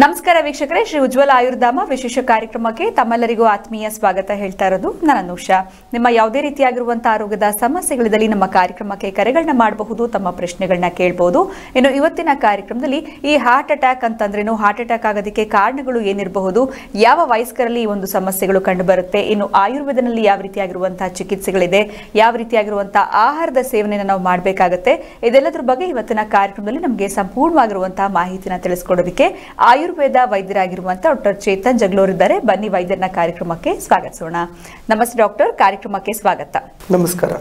ನಮಸ್ಕಾರ ವೀಕ್ಷಕರೇ, ಶ್ರೀ ಉಜ್ವಲ ಆಯುರ್ಧಾಮ ವಿಶೇಷ ಕಾರ್ಯಕ್ರಮಕ್ಕೆ ತಮ್ಮೆಲ್ಲರಿಗೂ ಆತ್ಮೀಯ ಸ್ವಾಗತ ಹೇಳ್ತಾ ಇರೋದು ನಾನು ಅನುಷಾ. ನಿಮ್ಮ ಯಾವುದೇ ರೀತಿಯಾಗಿರುವಂತಹ ಆರೋಗ್ಯದ ಸಮಸ್ಯೆಗಳಿದ್ದಲ್ಲಿ ನಮ್ಮ ಕಾರ್ಯಕ್ರಮಕ್ಕೆ ಕರೆಗಳನ್ನ ಮಾಡಬಹುದು, ತಮ್ಮ ಪ್ರಶ್ನೆಗಳನ್ನ ಕೇಳಬಹುದು. ಇನ್ನು ಇವತ್ತಿನ ಕಾರ್ಯಕ್ರಮದಲ್ಲಿ ಈ ಹಾರ್ಟ್ ಅಟ್ಯಾಕ್ ಅಂತಂದ್ರೇನು? ಹಾರ್ಟ್ ಅಟ್ಯಾಕ್ ಆಗೋದಕ್ಕೆ ಕಾರಣಗಳು ಏನಿರಬಹುದು? ಯಾವ ವಯಸ್ಕರಲ್ಲಿ ಈ ಒಂದು ಸಮಸ್ಯೆಗಳು ಕಂಡು ಬರುತ್ತೆ ಇನ್ನು ಆಯುರ್ವೇದನಲ್ಲಿ ಯಾವ ರೀತಿಯಾಗಿರುವಂತಹ ಚಿಕಿತ್ಸೆಗಳಿದೆ? ಯಾವ ರೀತಿಯಾಗಿರುವಂತಹ ಆಹಾರದ ಸೇವನೆಯನ್ನು ನಾವು ಮಾಡಬೇಕಾಗುತ್ತೆ? ಇದೆಲ್ಲದರ ಬಗ್ಗೆ ಇವತ್ತಿನ ಕಾರ್ಯಕ್ರಮದಲ್ಲಿ ನಮಗೆ ಸಂಪೂರ್ಣವಾಗಿರುವಂತಹ ಮಾಹಿತಿನ ತಿಳಿಸ್ಕೊಡೋದಕ್ಕೆ ಆಯುರ್ವೇದ ವೈದ್ಯರಾಗಿರುವಂತಹ ಡಾಕ್ಟರ್ ಚೇತನ್ ಜಗ್ಲೋರ್ ಇದ್ದಾರೆ. ಬನ್ನಿ ವೈದ್ಯರನ್ನ ಕಾರ್ಯಕ್ರಮಕ್ಕೆ ಸ್ವಾಗತಿಸೋಣ. ನಮಸ್ತೆ ಡಾಕ್ಟರ್, ಕಾರ್ಯಕ್ರಮಕ್ಕೆ ಸ್ವಾಗತ. ನಮಸ್ಕಾರ.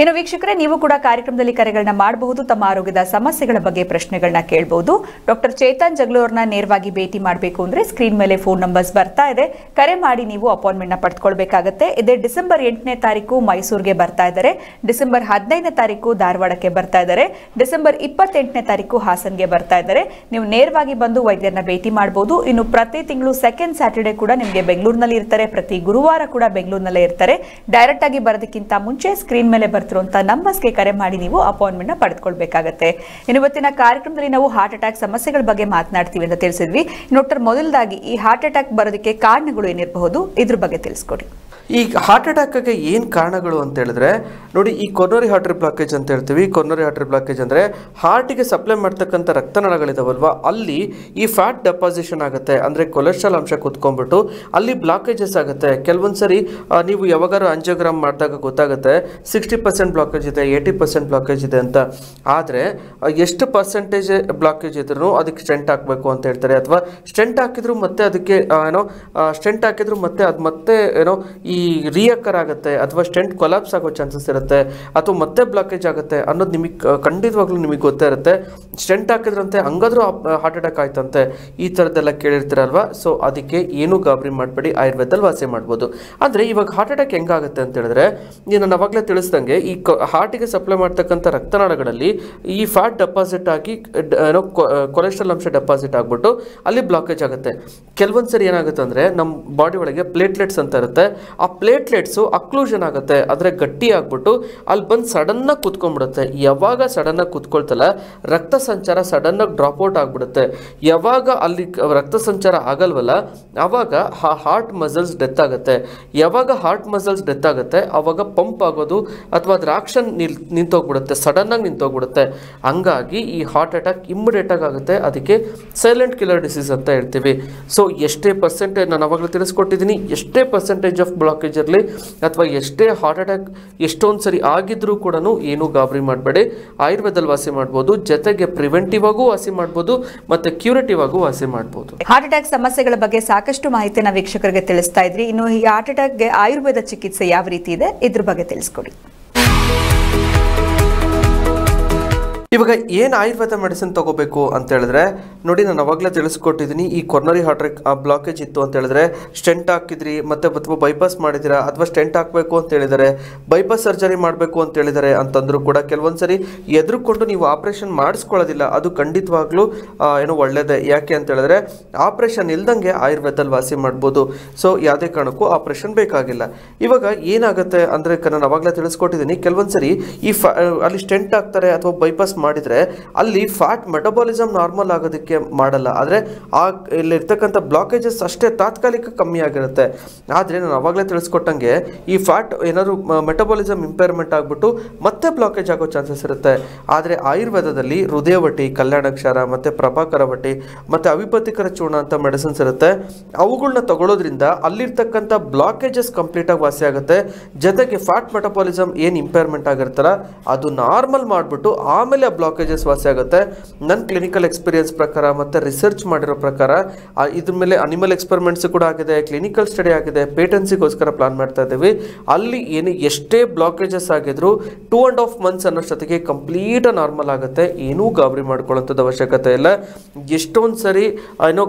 ಇನ್ನು ವೀಕ್ಷಕರೇ, ನೀವು ಕೂಡ ಕಾರ್ಯಕ್ರಮದಲ್ಲಿ ಕರೆಗಳನ್ನ ಮಾಡಬಹುದು, ತಮ್ಮ ಆರೋಗ್ಯದ ಸಮಸ್ಯೆಗಳ ಬಗ್ಗೆ ಪ್ರಶ್ನೆಗಳನ್ನ ಕೇಳಬಹುದು. ಡಾಕ್ಟರ್ ಚೇತನ್ ಜಗ್ಲೂರ್ನ ನೇರವಾಗಿ ಭೇಟಿ ಮಾಡಬೇಕು ಅಂದ್ರೆ ಸ್ಕ್ರೀನ್ ಮೇಲೆ ಫೋನ್ ನಂಬರ್ಸ್ ಬರ್ತಾ ಇದೆ. ಕರೆ ಮಾಡಿ ನೀವು ಅಪಾಯಿಂಟ್ಮೆಂಟ್ನ ಪಡ್ಕೊಳ್ಬೇಕಾಗತ್ತೆ. ಇದೇ ಡಿಸೆಂಬರ್ ಎಂಟನೇ ತಾರೀಕು ಮೈಸೂರಿಗೆ ಬರ್ತಾ ಇದ್ದಾರೆ. ಡಿಸೆಂಬರ್ ಹದಿನೈದನೇ ತಾರೀಕು ಧಾರವಾಡಕ್ಕೆ ಬರ್ತಾ ಇದ್ದಾರೆ. ಡಿಸೆಂಬರ್ ಇಪ್ಪತ್ತೆಂಟನೇ ತಾರೀಕು ಹಾಸನ್ಗೆ ಬರ್ತಾ ಇದ್ದಾರೆ. ನೀವು ನೇರವಾಗಿ ಬಂದು ವೈದ್ಯರನ್ನ ಭೇಟಿ ಮಾಡಬಹುದು ಇನ್ನು ಪ್ರತಿ ತಿಂಗಳು ಸೆಕೆಂಡ್ ಸ್ಯಾಟರ್ಡೆ ಕೂಡ ನಿಮಗೆ ಬೆಂಗಳೂರಿನಲ್ಲಿ ಇರ್ತಾರೆ. ಪ್ರತಿ ಗುರುವಾರ ಕೂಡ ಬೆಂಗಳೂರಿನಲ್ಲೇ ಇರ್ತಾರೆ. ಡೈರೆಕ್ಟ್ ಆಗಿ ಬರೋದಕ್ಕಿಂತ ಮುಂಚೆ ಸ್ಕ್ರೀನ್ ಮೇಲೆ ಬರ್ತಿರುವಂತಹ ನಂಬರ್ಸ್ಗೆ ಕರೆ ಮಾಡಿ ನೀವು ಅಪಾಯಿಂಟ್ಮೆಂಟ್ನ ಪಡೆದುಕೊಳ್ಬೇಕಾಗತ್ತೆ. ಇನ್ನು ಇವತ್ತಿನ ಕಾರ್ಯಕ್ರಮದಲ್ಲಿ ನಾವು ಹಾರ್ಟ್ ಅಟ್ಯಾಕ್ ಸಮಸ್ಯೆಗಳ ಬಗ್ಗೆ ಮಾತನಾಡ್ತೀವಿ ಅಂತ ತಿಳಿಸಿದ್ವಿ. ನೋಟರ್ ಮೊದಲದಾಗಿ ಈ ಹಾರ್ಟ್ ಅಟ್ಯಾಕ್ ಬರೋದಕ್ಕೆ ಕಾರಣಗಳು ಏನಿರಬಹುದು? ಇದ್ರ ಬಗ್ಗೆ ತಿಳಿಸ್ಕೊಡಿ. ಈ ಹಾರ್ಟ್ ಅಟ್ಯಾಕ್ಗೆ ಏನು ಕಾರಣಗಳು ಅಂತ ಹೇಳಿದ್ರೆ, ನೋಡಿ ಈ ಕೊರ್ನರಿ ಹಾರ್ಟ್ರಿ ಬ್ಲಾಕೇಜ್ ಅಂತ ಹೇಳ್ತೀವಿ. ಕೊರ್ನರಿ ಹಾರ್ಟ್ರಿ ಬ್ಲಾಕೇಜ್ ಅಂದರೆ ಹಾರ್ಟಿಗೆ ಸಪ್ಲೈ ಮಾಡ್ತಕ್ಕಂಥ ರಕ್ತನಾಳಗಳಿದಾವಲ್ವ? ಅಲ್ಲಿ ಈ ಫ್ಯಾಟ್ ಡೆಪಾಸಿಷನ್ ಆಗುತ್ತೆ. ಅಂದರೆ ಕೊಲೆಸ್ಟ್ರಾಲ್ ಅಂಶ ಕುತ್ಕೊಂಡ್ಬಿಟ್ಟು ಅಲ್ಲಿ ಬ್ಲಾಕೇಜಸ್ ಆಗುತ್ತೆ. ಕೆಲವೊಂದು ಸರಿ ನೀವು ಯಾವಾಗಾರು ಅಂಜಿಯೋಗ್ರಾಮ್ ಮಾಡಿದಾಗ ಗೊತ್ತಾಗುತ್ತೆ ಸಿಕ್ಸ್ಟಿ ಪರ್ಸೆಂಟ್ ಬ್ಲಾಕೇಜ್ ಇದೆ ಏಯ್ಟಿ ಪರ್ಸೆಂಟ್ ಬ್ಲಾಕೇಜ್ ಇದೆ ಅಂತ. ಆದರೆ ಎಷ್ಟು ಪರ್ಸೆಂಟೇಜ್ ಬ್ಲಾಕೇಜ್ ಇದ್ರೂ ಅದಕ್ಕೆ ಸ್ಟೆಂಟ್ ಹಾಕಬೇಕು ಅಂತ ಹೇಳ್ತಾರೆ. ಅಥವಾ ಸ್ಟೆಂಟ್ ಹಾಕಿದ್ರು ಮತ್ತೆ ಅದಕ್ಕೆ ಏನೋ ಸ್ಟೆಂಟ್ ಹಾಕಿದ್ರು ಮತ್ತೆ ಅದು ಮತ್ತೆ ಏನೋ ರಿಯಕ್ಕರ್ ಆಗುತ್ತೆ ಅಥವಾ ಸ್ಟೆಂಟ್ ಕೊಲಾಪ್ಸ್ ಆಗೋ ಚಾನ್ಸಸ್ ಇರುತ್ತೆ ಅಥವಾ ಮತ್ತೆ ಬ್ಲಾಕೇಜ್ ಆಗುತ್ತೆ ಅನ್ನೋದು ನಿಮಗೆ ಖಂಡಿತವಾಗ್ಲೂ ನಿಮಗೆ ಗೊತ್ತೇ ಇರುತ್ತೆ. ಸ್ಟೆಂಟ್ ಹಾಕಿದ್ರಂತೆ ಹಂಗಾದ್ರೂ ಹಾರ್ಟ್ ಅಟ್ಯಾಕ್ ಆಯ್ತಂತೆ. ಈ ಥರದ್ದೆಲ್ಲ ಕೇಳಿರ್ತೀರಲ್ವಾ? ಸೊ ಅದಕ್ಕೆ ಏನೂ ಗಾಬರಿ ಮಾಡಬೇಡಿ. ಆಯುರ್ವೇದದಲ್ಲಿ ವಾಸಿ ಮಾಡ್ಬೋದು. ಆದರೆ ಇವಾಗ ಹಾರ್ಟ್ ಅಟ್ಯಾಕ್ ಹೆಂಗಾಗುತ್ತೆ ಅಂತ ಹೇಳಿದ್ರೆ, ನೀನು ಅವಾಗಲೇ ತಿಳಿಸ್ದಂಗೆ ಈ ಹಾರ್ಟಿಗೆ ಸಪ್ಲೈ ಮಾಡ್ತಕ್ಕಂಥ ರಕ್ತನಾಳಗಳಲ್ಲಿ ಈ ಫ್ಯಾಟ್ ಡೆಪಾಸಿಟ್ ಆಗಿ ಏನೋ ಕೊಲೆಸ್ಟ್ರಾಲ್ ಅಂಶ ಡೆಪಾಸಿಟ್ ಆಗಿಬಿಟ್ಟು ಅಲ್ಲಿ ಬ್ಲಾಕೇಜ್ ಆಗುತ್ತೆ. ಕೆಲವೊಂದು ಸರಿ ಏನಾಗುತ್ತೆ ಅಂದರೆ ನಮ್ಮ ಬಾಡಿ ಒಳಗೆ ಪ್ಲೇಟ್ಲೆಟ್ಸ್ ಅಂತ ಇರುತ್ತೆ. ಆ ಪ್ಲೇಟ್ಲೆಟ್ಸು ಅಕ್ಲೂಷನ್ ಆಗುತ್ತೆ. ಆದರೆ ಗಟ್ಟಿ ಆಗ್ಬಿಟ್ಟು ಅಲ್ಲಿ ಬಂದು ಸಡನ್ನಾಗಿ ಕುತ್ಕೊಂಡ್ಬಿಡುತ್ತೆ. ಯಾವಾಗ ಸಡನ್ನಾಗಿ ಕೂತ್ಕೊಳ್ತಲ್ಲ, ರಕ್ತ ಸಂಚಾರ ಸಡನ್ನಾಗಿ ಡ್ರಾಪ್ ಔಟ್ ಆಗಿಬಿಡುತ್ತೆ. ಯಾವಾಗ ಅಲ್ಲಿ ರಕ್ತ ಸಂಚಾರ ಆಗಲ್ವಲ್ಲ ಆವಾಗ ಹಾರ್ಟ್ ಮಸಲ್ಸ್ ಡೆತ್ ಆಗುತ್ತೆ. ಯಾವಾಗ ಹಾರ್ಟ್ ಮಸಲ್ಸ್ ಡೆತ್ ಆಗುತ್ತೆ ಆವಾಗ ಪಂಪ್ ಆಗೋದು ಅಥವಾ ಅದ್ರ ಆಕ್ಷನ್ ನಿಲ್, ನಿಂತೋಗ್ಬಿಡುತ್ತೆ. ಸಡನ್ನಾಗಿ ನಿಂತೋಗ್ಬಿಡುತ್ತೆ. ಹಂಗಾಗಿ ಈ ಹಾರ್ಟ್ ಅಟ್ಯಾಕ್ ಇಮ್ಮಿಡಿಯೇಟಾಗಿ ಆಗುತ್ತೆ. ಅದಕ್ಕೆ ಸೈಲೆಂಟ್ ಕಿಲ್ಲರ್ ಡಿಸೀಸ್ ಅಂತ ಹೇಳ್ತೀವಿ. ಸೊ ಎಷ್ಟೇ ಪರ್ಸೆಂಟೇಜ್ ನಾನು ಅವಾಗಲೇ ತಿಳಿಸ್ಕೊಟ್ಟಿದ್ದೀನಿ ಎಷ್ಟೇ ಪರ್ಸೆಂಟೇಜ್ ಆಫ್ ಬ್ಲಾಕೇಜ್ ಇರಲಿ ಅಥವಾ ಎಷ್ಟೇ ಹಾರ್ಟ್ ಅಟ್ಯಾಕ್ ಎಷ್ಟೊಂದು ಸರಿ ಆಗಿದ್ರೂ ಕೂಡ ಏನೂ ಗಾಬರಿ ಮಾಡಬೇಡಿ. ಆಯುರ್ವೇದದಲ್ಲಿ ವಾಸಿ ಮಾಡ್ಬೋದು, ಜೊತೆಗೆ ಪ್ರಿವೆಂಟಿವ್ ಆಗೂ ವಾಸಿ ಮಾಡ್ಬೋದು, ಮತ್ತು ಕ್ಯೂರೇಟಿವ್ ಆಗೂ ವಾಸಿ ಮಾಡ್ಬೋದು. ಹಾರ್ಟ್ ಅಟ್ಯಾಕ್ ಸಮಸ್ಯೆಗಳ ಬಗ್ಗೆ ಸಾಕಷ್ಟು ಮಾಹಿತಿನ ವೀಕ್ಷಕರಿಗೆ ತಿಳಿಸ್ತಾ ಇದ್ರಿ. ಇನ್ನು ಈ ಹಾರ್ಟ್ ಅಟ್ಯಾಕ್ಗೆ ಆಯುರ್ವೇದ ಚಿಕಿತ್ಸೆ ಯಾವ ರೀತಿ ಇದೆ? ಇದ್ರ ಬಗ್ಗೆ ತಿಳಿಸ್ಕೊಡಿ. ಇವಾಗ ಏನು ಆಯುರ್ವೇದ ಮೆಡಿಸಿನ್ ತಗೋಬೇಕು ಅಂತ ಹೇಳಿದ್ರೆ, ನೋಡಿ ನಾನು ಅವಾಗಲೇ ತಿಳಿಸ್ಕೊಟ್ಟಿದ್ದೀನಿ ಈ ಕೊರ್ನರಿ ಆ ಬ್ಲಾಕೇಜ್ ಇತ್ತು ಅಂತ ಹೇಳಿದ್ರೆ ಸ್ಟೆಂಟ್ ಹಾಕಿದ್ರಿ, ಮತ್ತು ಅಥವಾ ಬೈಪಾಸ್ ಮಾಡಿದ್ದೀರಾ, ಅಥವಾ ಸ್ಟೆಂಟ್ ಹಾಕಬೇಕು ಅಂತ ಹೇಳಿದರೆ ಬೈಪಾಸ್ ಸರ್ಜರಿ ಮಾಡಬೇಕು ಅಂತ ಹೇಳಿದರೆ ಅಂತಂದರೂ ಕೂಡ ಕೆಲವೊಂದು ಸರಿ ಎದುರುಕೊಂಡು ನೀವು ಆಪರೇಷನ್ ಮಾಡಿಸ್ಕೊಳ್ಳೋದಿಲ್ಲ, ಅದು ಖಂಡಿತವಾಗ್ಲೂ ಏನು ಒಳ್ಳೇದೇ. ಯಾಕೆ ಅಂತ ಹೇಳಿದ್ರೆ ಆಪರೇಷನ್ ಇಲ್ದಂಗೆ ಆಯುರ್ವೇದದಲ್ಲಿ ವಾಸಿ ಮಾಡ್ಬೋದು. ಸೊ ಯಾವುದೇ ಕಾರಣಕ್ಕೂ ಆಪರೇಷನ್ ಬೇಕಾಗಿಲ್ಲ. ಇವಾಗ ಏನಾಗುತ್ತೆ ಅಂದರೆ ನಾನು ಅವಾಗಲೇ ತಿಳಿಸ್ಕೊಟ್ಟಿದ್ದೀನಿ ಕೆಲವೊಂದು ಸರಿ ಈ ಅಲ್ಲಿ ಸ್ಟೆಂಟ್ ಹಾಕ್ತಾರೆ ಅಥವಾ ಬೈಪಾಸ್ ಮಾಡಿದರೆ ಅಲ್ಲಿ ಫ್ಯಾಟ್ ಮೆಟಬಾಲಿಸಮ್ ನಾರ್ಮಲ್ ಆಗೋದಕ್ಕೆ ಮಾಡಲ್ಲ. ಆದರೆ ಆ ಇಲ್ಲಿರ್ತಕ್ಕಂಥ ಬ್ಲಾಕೇಜಸ್ ಅಷ್ಟೇ ತಾತ್ಕಾಲಿಕ ಕಮ್ಮಿ ಆಗಿರುತ್ತೆ. ಆದರೆ ನಾನು ಅವಾಗಲೇ ತಿಳಿಸ್ಕೊಟ್ಟಂಗೆ ಈ ಫ್ಯಾಟ್ ಏನಾದರೂ ಮೆಟಬಾಲಿಸಮ್ ಇಂಪೇರ್ಮೆಂಟ್ ಆಗಿಬಿಟ್ಟು ಮತ್ತೆ ಬ್ಲಾಕೇಜ್ ಆಗೋ ಚಾನ್ಸಸ್ ಇರುತ್ತೆ. ಆದರೆ ಆಯುರ್ವೇದದಲ್ಲಿ ಹೃದಯವಟಿ ಕಲ್ಯಾಣಕ್ಷಾರ ಮತ್ತು ಪ್ರಭಾಕರ ವಟಿ, ಮತ್ತು ಅವಿಪತಿಕರ ಚೂರ್ಣ ಅಂತ ಮೆಡಿಸಿನ್ಸ್ ಇರುತ್ತೆ. ಅವುಗಳನ್ನ ತಗೊಳ್ಳೋದ್ರಿಂದ ಅಲ್ಲಿರ್ತಕ್ಕಂಥ ಬ್ಲಾಕೇಜಸ್ ಕಂಪ್ಲೀಟಾಗಿ ವಾಸಿ ಆಗುತ್ತೆ. ಜೊತೆಗೆ ಫ್ಯಾಟ್ ಮೆಟಬಾಲಿಸಮ್ ಏನು ಇಂಪೇರ್ಮೆಂಟ್ ಆಗಿರ್ತಾರ ಅದು ನಾರ್ಮಲ್ ಮಾಡಿಬಿಟ್ಟು ಆಮೇಲೆ ಬ್ಲಾಕೇಜಸ್ ವಾಸಿ ಆಗುತ್ತೆ. ನನ್ನ ಕ್ಲಿನಿಕಲ್ ಎಕ್ಸ್ಪೀರಿಯನ್ಸ್ ಪ್ರಕಾರ ಮತ್ತು ರಿಸರ್ಚ್ ಮಾಡಿರೋ ಪ್ರಕಾರ ಇದ್ರ ಮೇಲೆ ಅನಿಮಲ್ ಎಕ್ಸ್ಪೆರಿಮೆಂಟ್ಸ್ ಕೂಡ ಆಗಿದೆ ಕ್ಲಿನಿಕಲ್ ಸ್ಟಡಿ ಆಗಿದೆ ಪೇಟೆನ್ಸಿಗೋಸ್ಕರ ಪ್ಲಾನ್ ಮಾಡ್ತಾ ಇದ್ದೀವಿ. ಅಲ್ಲಿ ಏನು, ಎಷ್ಟೇ ಬ್ಲಾಕೇಜಸ್ ಆಗಿದ್ರು ಟೂ ಆ್ಯಂಡ್ ಹಾಫ್ ಮಂತ್ಸ್ ಅನ್ನೋಷ್ಟೊತ್ತಿಗೆ ಕಂಪ್ಲೀಟ್ ನಾರ್ಮಲ್ ಆಗುತ್ತೆ. ಏನೂ ಗಾಬರಿ ಮಾಡ್ಕೊಳ್ಳೋಂಥದ್ದು ಅವಶ್ಯಕತೆ ಇಲ್ಲ. ಎಷ್ಟೊಂದು ಸರಿ ಏನೋ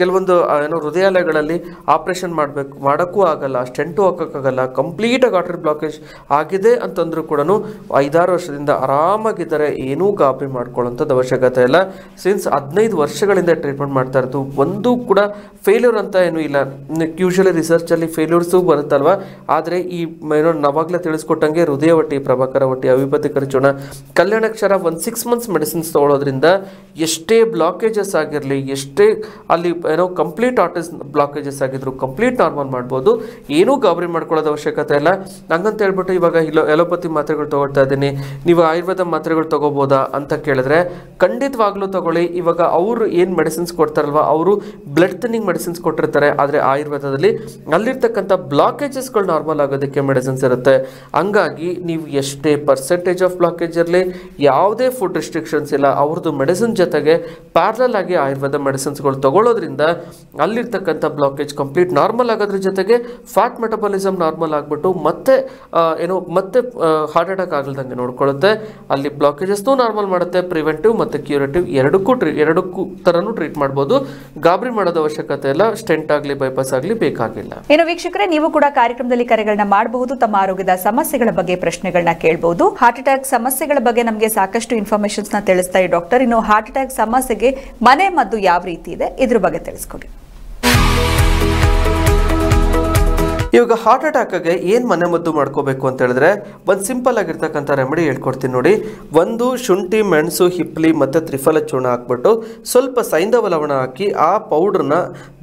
ಕೆಲವೊಂದು ಏನೋ ಹೃದಯಾಲಯಗಳಲ್ಲಿ ಆಪರೇಷನ್ ಮಾಡಬೇಕು, ಮಾಡೋಕ್ಕೂ ಆಗಲ್ಲ, ಸ್ಟೆಂಟು ಹಾಕೋಕ್ಕಾಗಲ್ಲ ಕಂಪ್ಲೀಟಾಗಿ ಆಟರ್ ಬ್ಲಾಕೇಜ್ ಆಗಿದೆ ಅಂತಂದ್ರೂ ಕೂಡ ಐದಾರು ವರ್ಷದಿಂದ ಆರಾಮಾಗಿದ್ದಾರೆ ಏನೂ ಗಾಬರಿ ಮಾಡ್ಕೊಳ್ಳೋಂಥದ್ದು ಅವಶ್ಯಕತೆ ಇಲ್ಲ. ಸಿನ್ಸ್ ಹದಿನೈದು ವರ್ಷಗಳಿಂದ ಟ್ರೀಟ್ಮೆಂಟ್ ಮಾಡ್ತಾ ಇರೋದು, ಒಂದು ಕೂಡ ಫೇಲ್ಯೂರ್ ಅಂತ ಏನೂ ಇಲ್ಲ. ಯೂಶಲಿ ರಿಸರ್ಚಲ್ಲಿ ಫೇಲ್ಯೂರ್ಸು ಬರುತ್ತಲ್ವ? ಆದರೆ ಈ ಏನೋ ನಾವಾಗಲೇ ತಿಳಿಸ್ಕೊಟ್ಟಂಗೆ ಹೃದಯವಟ್ಟಿ ಪ್ರಭಾಕರ ಒಟ್ಟಿ ಅವಿಪತಿ ಕರಿಚೋಣ ಕಲ್ಯಾಣಕ್ಷರ ಒಂದು ಸಿಕ್ಸ್ ಮಂತ್ಸ್ ಮೆಡಿಸಿನ್ಸ್ ತೊಗೊಳೋದ್ರಿಂದ ಎಷ್ಟೇ ಬ್ಲಾಕೇಜಸ್ ಆಗಿರಲಿ, ಎಷ್ಟೇ ಅಲ್ಲಿ ಏನೋ ಕಂಪ್ಲೀಟ್ ಆರ್ಟಿಸ್ ಬ್ಲಾಕೇಜಸ್ ಆಗಿದ್ರು ಕಂಪ್ಲೀಟ್ ನಾರ್ಮಲ್ ಮಾಡ್ಬೋದು, ಏನೂ ಗಾಬರಿ ಮಾಡ್ಕೊಳ್ಳೋದು ಅವಶ್ಯಕತೆ ಇಲ್ಲ. ಹಂಗಂತ ಹೇಳ್ಬಿಟ್ಟು ಇವಾಗ ಇಲೋ ಎಲೋಪತಿ ಮಾತ್ರೆಗಳು ತೊಗೊಳ್ತಾ ಇದ್ದೀನಿ. ನೀವು ಆಯುರ್ವೇದ ಮಾತ್ರೆಗಳು ತಗೋಬೋದಾ. ಅಂತ ಕೇಳಿದ್ರೆ ಖಂಡಿತವಾಗ್ಲೂ ತಗೊಳ್ಳಿ. ಇವಾಗ ಅವರು ಏನು ಮೆಡಿಸಿನ್ಸ್ ಕೊಡ್ತಾರಲ್ವ, ಅವರು ಬ್ಲಡ್ ಥಿನ್ನಿಂಗ್ ಮೆಡಿಸಿನ್ಸ್ ಕೊಟ್ಟಿರ್ತಾರೆ. ಆದರೆ ಆಯುರ್ವೇದದಲ್ಲಿ ಅಲ್ಲಿರ್ತಕ್ಕಂಥ ಬ್ಲಾಕೇಜಸ್ಗಳು ನಾರ್ಮಲ್ ಆಗೋದಕ್ಕೆ ಮೆಡಿಸಿನ್ಸ್ ಇರುತ್ತೆ. ಹಂಗಾಗಿ ನೀವು ಎಷ್ಟೇ ಪರ್ಸೆಂಟೇಜ್ ಆಫ್ ಬ್ಲಾಕೇಜ್ ಇರಲಿ, ಯಾವುದೇ ಫುಡ್ ರಿಸ್ಟ್ರಿಕ್ಷನ್ಸ್ ಇಲ್ಲ ಅವ್ರದ್ದು ಮೆಡಿಸಿನ್ ಜೊತೆಗೆ ಪ್ಯಾರಲಲ್ ಆಗಿ ಆಯುರ್ವೇದ ಮೆಡಿಸಿನ್ಸ್ಗಳು ತಗೊಳ್ಳೋದ್ರಿಂದ ಅಲ್ಲಿರ್ತಕ್ಕಂಥ ಬ್ಲಾಕೇಜ್ ಕಂಪ್ಲೀಟ್ ನಾರ್ಮಲ್ ಆಗೋದ್ರ ಜೊತೆಗೆ ಫ್ಯಾಟ್ ಮೆಟಬಾಲಿಸಮ್ ನಾರ್ಮಲ್ ಆಗಿಬಿಟ್ಟು ಮತ್ತೆ ಏನೋ ಮತ್ತೆ ಹಾರ್ಟ್ ಅಟ್ಯಾಕ್ ಆಗಲ್ದಂಗೆ ನೋಡ್ಕೊಳ್ಳುತ್ತೆ. ಅಲ್ಲಿ ಬ್ಲಾಕೇಜಸ್ನೂ ನಾರ್ಮಲ್ ಮಾಡುತ್ತೆ, ಪ್ರಿವೆಂಟಿವ್ ಮತ್ತು ಕ್ಯೂರೇಟಿವ್ ಎರಡಕ್ಕೂ ಟ್ರೀ ಎರಡಕ್ಕೂ ಥರನೂ ಟ್ರೀಟ್ ಮಾಡ್ಬೋದು. ಗಾಬರಿ ಮಾಡೋದು ಅವಶ್ಯಕತೆ ಇಲ್ಲ, ಸ್ಟೆಂಟ್ ಆಗಲಿ, ಬೈಪಾಸ್ ಆಗಲಿ ಬೇಕಾಗಿಲ್ಲ. ಇನ್ನು ವೀಕ್ಷಕರೇ, ನೀವು ಕೂಡ ಕಾರ್ಯಕ್ರಮದಲ್ಲಿ ಕರೆಗಳನ್ನ ಮಾಡಬಹುದು, ತಮ್ಮ ಆರೋಗ್ಯದ ಸಮಸ್ಯೆಗಳ ಬಗ್ಗೆ ಪ್ರಶ್ನೆಗಳನ್ನ ಕೇಳಬಹುದು ಹಾರ್ಟ್ ಅಟ್ಯಾಕ್ ಸಮಸ್ಯೆಗಳ ಬಗ್ಗೆ ನಮಗೆ ಸಾಕಷ್ಟು ಇನ್ಫಾರ್ಮೇಶನ್ಸ್ ಇದೆ ಡಾಕ್ಟರ್. ಇನ್ನು ಹಾರ್ಟ್ ಅಟ್ಯಾಕ್ ಸಮಸ್ಯೆಗೆ ಮನೆ ಮದ್ದು ಯಾವ ರೀತಿ ಇದೆ, ಇದ್ರ ಬಗ್ಗೆ ತಿಳಿಸ್ಕೊಡಿ. ಇವಾಗ ಹಾರ್ಟ್ ಅಟ್ಯಾಕಾಗೆ ಏನು ಮನೆ ಮದ್ದು ಮಾಡ್ಕೋಬೇಕು ಅಂತ ಹೇಳಿದ್ರೆ ಒಂದು ಸಿಂಪಲ್ ಆಗಿರ್ತಕ್ಕಂಥ ರೆಮಿಡಿ ಹೇಳ್ಕೊಡ್ತೀನಿ ನೋಡಿ. ಒಂದು ಶುಂಠಿ, ಮೆಣಸು, ಹಿಪ್ಲಿ ಮತ್ತು ತ್ರಿಫಲ ಚೂರ್ಣ ಹಾಕ್ಬಿಟ್ಟು ಸ್ವಲ್ಪ ಸೈಂಧವ ಲವಣ ಹಾಕಿ ಆ ಪೌಡ್ರನ್ನ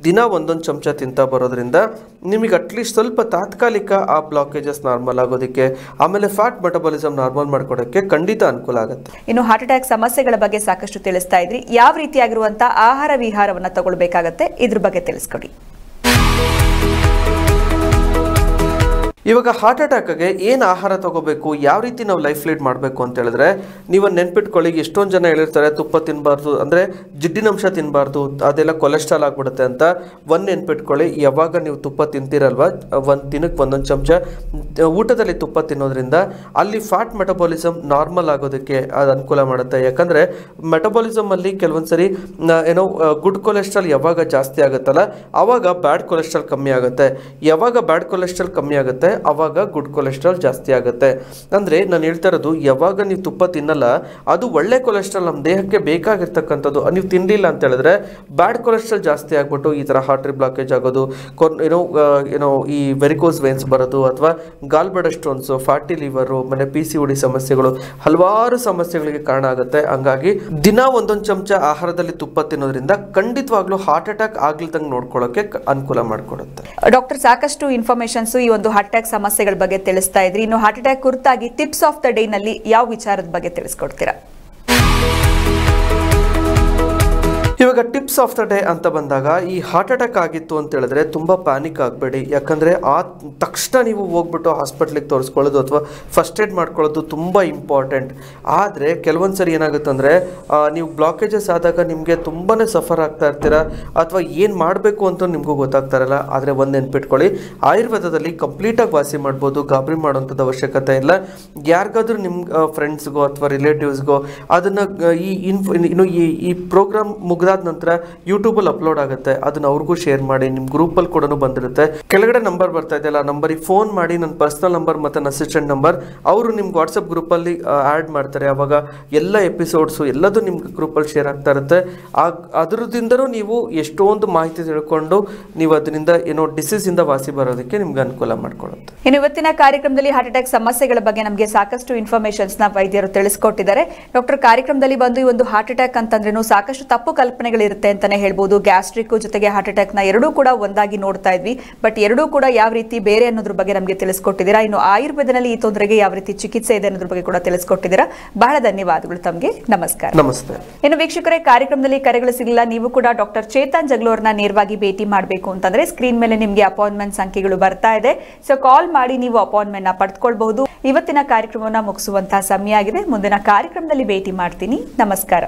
ದಿನ ಒಂದೊಂದು ಚಮಚ ತಿಂತಾ ಬರೋದ್ರಿಂದ ನಿಮಗೆ ಅಟ್ಲೀಸ್ಟ್ ಸ್ವಲ್ಪ ತಾತ್ಕಾಲಿಕ ಆ ಬ್ಲಾಕೇಜಸ್ ನಾರ್ಮಲ್ ಆಗೋದಕ್ಕೆ, ಆಮೇಲೆ ಫ್ಯಾಟ್ ಮೆಟಬಾಲಿಸಮ್ ನಾರ್ಮಲ್ ಮಾಡ್ಕೊಡೋಕ್ಕೆ ಖಂಡಿತ ಅನುಕೂಲ ಆಗುತ್ತೆ. ಇನ್ನು ಹಾರ್ಟ್ ಅಟ್ಯಾಕ್ ಸಮಸ್ಯೆಗಳ ಬಗ್ಗೆ ಸಾಕಷ್ಟು ತಿಳಿಸ್ತಾ ಇದ್ರಿ. ಯಾವ ರೀತಿಯಾಗಿರುವಂತಹ ಆಹಾರ ವಿಹಾರವನ್ನು ತಗೊಳ್ಬೇಕಾಗತ್ತೆ? ಇದ್ರ ಬಗ್ಗೆ ತಿಳಿಸ್ಕೊಡಿ. ಇವಾಗ ಹಾರ್ಟ್ ಅಟ್ಯಾಕ್ಗೆ ಏನು ಆಹಾರ ತಗೋಬೇಕು, ಯಾವ ರೀತಿ ನಾವು ಲೈಫ್ ಲೀಡ್ ಮಾಡಬೇಕು ಅಂತ ಹೇಳಿದ್ರೆ, ನೀವು ನೆನ್ಪಿಟ್ಕೊಳ್ಳಿ, ಎಷ್ಟೊಂದು ಜನ ಹೇಳಿರ್ತಾರೆ, ತುಪ್ಪ ತಿನ್ನಬಾರ್ದು ಅಂದರೆ ಜಿಡ್ಡಿನಂಶ ತಿನ್ನಬಾರ್ದು ಅದೆಲ್ಲ ಕೊಲೆಸ್ಟ್ರಾಲ್ ಆಗ್ಬಿಡುತ್ತೆ ಅಂತ ಒಂದು ನೆನ್ಪಿಟ್ಕೊಳ್ಳಿ, ಯಾವಾಗ ನೀವು ತುಪ್ಪ ತಿಂತೀರಲ್ವ, ಒಂದು ದಿನಕ್ಕೆ ಒಂದೊಂದು ಚಮಚ. ಊಟದಲ್ಲಿ ತುಪ್ಪ ತಿನ್ನೋದ್ರಿಂದ ಅಲ್ಲಿ ಫ್ಯಾಟ್ ಮೆಟಬಾಲಿಸಮ್ ನಾರ್ಮಲ್ ಆಗೋದಕ್ಕೆ ಅದು ಅನುಕೂಲ ಮಾಡುತ್ತೆ. ಯಾಕಂದರೆ ಮೆಟಬಾಲಿಸಮಲ್ಲಿ ಕೆಲವೊಂದು ಸರಿ ಏನೋ ಗುಡ್ ಕೊಲೆಸ್ಟ್ರಾಲ್ ಯಾವಾಗ ಜಾಸ್ತಿ ಆಗುತ್ತಲ್ಲ ಆವಾಗ ಬ್ಯಾಡ್ ಕೊಲೆಸ್ಟ್ರಾಲ್ ಕಮ್ಮಿ ಆಗುತ್ತೆ. ಯಾವಾಗ ಬ್ಯಾಡ್ ಕೊಲೆಸ್ಟ್ರಾಲ್ ಕಮ್ಮಿ ಆಗುತ್ತೆ ಆವಾಗ ಗುಡ್ ಕೊಲೆಸ್ಟ್ರಾಲ್ ಜಾಸ್ತಿ ಆಗುತ್ತೆ. ಅಂದರೆ ನಾನು ಹೇಳ್ತಾ ಇರೋದು, ಯಾವಾಗ ನೀವು ತುಪ್ಪ ತಿನ್ನಲ್ಲ, ಅದು ಒಳ್ಳೆ ಕೊಲೆಸ್ಟ್ರಾಲ್ ನಮ್ಮ ದೇಹಕ್ಕೆ ಬೇಕಾಗಿರ್ತಕ್ಕಂಥದ್ದು. ನೀವು ತಿನ್ನಲಿಲ್ಲ ಅಂತ ಹೇಳಿದ್ರೆ ಬ್ಯಾಡ್ ಕೊಲೆಸ್ಟ್ರಾಲ್ ಜಾಸ್ತಿ ಆಗ್ಬಿಟ್ಟು ಈ ಥರ ಹಾರ್ಟ್ರಿ ಬ್ಲಾಕೇಜ್ ಆಗೋದು ಕೊನ್ ಏನೋ ಏನೋ ಈ ವೆರಿಕೋಸ್ ವೇನ್ಸ್ ಬರೋದು ಅಥವಾ ಗಾಲ್ಬಡ ಸ್ಟೋನ್ಸು ಫ್ಯಾಟಿ ಲಿವರು ಆಮೇಲೆ ಪಿ ಸಿ ಉಡಿ ಸಮಸ್ಯೆಗಳು ಹಲವಾರು ಸಮಸ್ಯೆಗಳಿಗೆ ಕಾರಣ ಆಗುತ್ತೆ. ಹಂಗಾಗಿ ದಿನ ಒಂದೊಂದು ಚಮಚ ಆಹಾರದಲ್ಲಿ ತುಪ್ಪ ತಿನ್ನೋದ್ರಿಂದ ಖಂಡಿತವಾಗ್ಲೂ ಹಾರ್ಟ್ ಅಟ್ಯಾಕ್ ಆಗ್ಲಿದ್ದಂಗೆ ನೋಡ್ಕೊಳ್ಳೋಕೆ ಅನುಕೂಲ ಮಾಡಿಕೊಡುತ್ತೆ. ಡಾಕ್ಟರ್, ಸಾಕಷ್ಟು ಇನ್ಫಾರ್ಮೇಶನ್ಸ್ ಈ ಒಂದು ಹಾರ್ಟ್ ಅಟ್ಯಾಕ್ ಸಮಸ್ಯೆಗಳ ಬಗ್ಗೆ ತಿಳಿಸ್ತಾ ಇದ್ರಿ. ಇನ್ನು ಹಾರ್ಟ್ ಅಟ್ಯಾಕ್ ಕುರಿತಾಗಿ ಟಿಪ್ಸ್ ಆಫ್ ದ ಡೇ ನಲ್ಲಿ ಯಾವ ವಿಚಾರದ ಬಗ್ಗೆ ತಿಳಿಸ್ಕೊಡ್ತೀರಾ? ಇವಾಗ ಟಿಪ್ಸ್ ಆಫ್ ದ ಡೇ ಅಂತ ಬಂದಾಗ ಈ ಹಾರ್ಟ್ ಅಟ್ಯಾಕ್ ಆಗಿತ್ತು ಅಂತ ಹೇಳಿದ್ರೆ ತುಂಬ ಪ್ಯಾನಿಕ್ ಆಗಬೇಡಿ. ಯಾಕಂದರೆ ಆ ತಕ್ಷಣ ನೀವು ಹೋಗ್ಬಿಟ್ಟು ಹಾಸ್ಪಿಟ್ಲಿಗೆ ತೋರಿಸ್ಕೊಳ್ಳೋದು ಅಥವಾ ಫಸ್ಟ್ ಏಡ್ ಮಾಡ್ಕೊಳ್ಳೋದು ತುಂಬ ಇಂಪಾರ್ಟೆಂಟ್. ಆದರೆ ಕೆಲವೊಂದು ಸರಿ ಏನಾಗುತ್ತೆ ಅಂದರೆ ನೀವು ಬ್ಲಾಕೇಜಸ್ ಆದಾಗ ನಿಮಗೆ ತುಂಬಾ ಸಫರ್ ಆಗ್ತಾ ಇರ್ತೀರಾ ಅಥವಾ ಏನು ಮಾಡಬೇಕು ಅಂತ ನಿಮಗೂ ಗೊತ್ತಾಗ್ತಾ ಇರಲ್ಲ, ಆದರೆ ಒಂದು ನೆನ್ಪಿಟ್ಕೊಳ್ಳಿ. ಆಯುರ್ವೇದದಲ್ಲಿ ಕಂಪ್ಲೀಟಾಗಿ ವಾಸಿ ಮಾಡ್ಬೋದು, ಗಾಬರಿ ಮಾಡೋಂಥದ್ದು ಅವಶ್ಯಕತೆ ಇಲ್ಲ. ಯಾರಿಗಾದ್ರೂ ನಿಮ್ಮ ಫ್ರೆಂಡ್ಸ್ಗೋ ಅಥವಾ ರಿಲೇಟಿವ್ಸ್ಗೋ ಅದನ್ನು ಈ, ಇನ್ಫ್, ಇನ್ನು ಈ ಪ್ರೋಗ್ರಾಮ್ ಮುಗ್ದಾದ ನಂತರ ಯೂಟ್ಯೂಬಲ್ಲಿ ಅಪ್ಲೋಡ್ ಆಗುತ್ತೆ. ಅದನ್ನ ಅವ್ರಿಗೂ ಶೇರ್ ಮಾಡಿ ನಿಮ್ಮ ಗ್ರೂಪಲ್ಲಿ ಕೂಡ ಬಂದಿರುತ್ತೆ. ಕೆಳಗಡೆ ನಂಬರ್ ಬರ್ತಾ ಇದೆಯಲ್ಲ ನಂಬರಿಗೆ ಫೋನ್ ಮಾಡಿ, ನನ್ನ ಪರ್ಸ್ನಲ್ ನಂಬರ್ ಮತ್ತು ನನ್ನ ಅಸಿಸ್ಟೆಂಟ್ ನಂಬರ್ ಅವರು ನಿಮ್ಗೆ ವಾಟ್ಸಪ್ ಗ್ರೂಪಲ್ಲಿ ಆ್ಯಡ್ ಮಾಡ್ತಾರೆ. ಅವಾಗ ಎಲ್ಲ ಎಪಿಸೋಡ್ಸು ಎಲ್ಲದೂ ನಿಮ್ಮ ಗ್ರೂಪಲ್ಲಿ ಶೇರ್ ಆಗ್ತಾ ಇರುತ್ತೆ. ಆ, ಅದರದಿಂದನೂ ನೀವು ಎಷ್ಟೊಂದು ಮಾಹಿತಿ ತಿಳ್ಕೊಂಡು ನೀವು ಅದರಿಂದ ಏನೋ ಡಿಸೀಸಿಂದ ವಾಸಿ ಬರೋದಕ್ಕೆ ನಿಮ್ಗೆ ಅನುಕೂಲ ಮಾಡ್ಕೊಳ್ಳುತ್ತೆ ಇನ್ನು ಇವತ್ತಿನ ಕಾರ್ಯಕ್ರಮದಲ್ಲಿ ಹಾರ್ಟ್ ಅಟ್ಯಾಕ್ ಸಮಸ್ಯೆಗಳ ಬಗ್ಗೆ ನಮಗೆ ಸಾಕಷ್ಟು ಇನ್ಫಾರ್ಮೇಶನ್ಸ್ನ ವೈದ್ಯರು ತಿಳಿಸ್ಕೊಟ್ಟಿದ್ದಾರೆ. ಡಾಕ್ಟರ್ ಕಾರ್ಯಕ್ರಮದಲ್ಲಿ ಬಂದು ಈ ಒಂದು ಹಾರ್ಟ್ ಅಟ್ಯಾಕ್ ಅಂತಂದ್ರೇನು ಸಾಕಷ್ಟು ತಪ್ಪು ಕಲ್ಪನೆಗಳಿರುತ್ತೆ ಅಂತಾನೆ ಹೇಳ್ಬೋದು. ಗ್ಯಾಸ್ಟ್ರಿಕ್ ಜೊತೆಗೆ ಹಾರ್ಟ್ ಅಟ್ಯಾಕ್ನ ಎರಡೂ ಕೂಡ ಒಂದಾಗಿ ನೋಡ್ತಾ ಇದ್ವಿ. ಬಟ್ ಎರಡೂ ಕೂಡ ಯಾವ ರೀತಿ ಬೇರೆ ಅನ್ನೋದ್ರ ಬಗ್ಗೆ ನಮಗೆ ತಿಳಿಸ್ಕೊಟ್ಟಿದ್ದೀರಾ? ಇನ್ನು ಆಯುರ್ವೇದನಲ್ಲಿ ಈ ತೊಂದರೆಗೆ ಯಾವ ರೀತಿ ಚಿಕಿತ್ಸೆ ಇದೆ ಅನ್ನೋದ್ರ ಬಗ್ಗೆ ಕೂಡ ತಿಳಿಸ್ಕೊಟ್ಟಿದ್ದೀರಾ? ಬಹಳ ಧನ್ಯವಾದಗಳು ತಮಗೆ. ನಮಸ್ಕಾರ. ನಮಸ್ತೆ. ಇನ್ನು ವೀಕ್ಷಕರೇ ಕಾರ್ಯಕ್ರಮದಲ್ಲಿ ಕರೆಗಳು ಸಿಗಲಿಲ್ಲ. ನೀವು ಕೂಡ ಡಾಕ್ಟರ್ ಚೇತನ್ ಜಗ್ಲೋರ್ನ ನೇರವಾಗಿ ಭೇಟಿ ಮಾಡಬೇಕು ಅಂತಂದ್ರೆ ಸ್ಕ್ರೀನ್ ಮೇಲೆ ನಿಮಗೆ ಅಪಾಯಿಂಟ್ಮೆಂಟ್ ಸಂಖ್ಯೆಗಳು ಬರ್ತಾ ಇದೆ. ಸೊ ಕಾಲ್ ಮಾಡಿ ನೀವು ಅಪಾಯಿಂಟ್ಮೆಂಟ್ನ ಪಡೆದುಕೊಳ್ಬಹುದು ಇವತ್ತಿನ ಕಾರ್ಯಕ್ರಮವನ್ನ ಮುಗಿಸುವಂತಹ ಸಮಯ ಆಗಿದೆ. ಮುಂದಿನ ಕಾರ್ಯಕ್ರಮದಲ್ಲಿ ಭೇಟಿ ಮಾಡ್ತೀನಿ. ನಮಸ್ಕಾರ.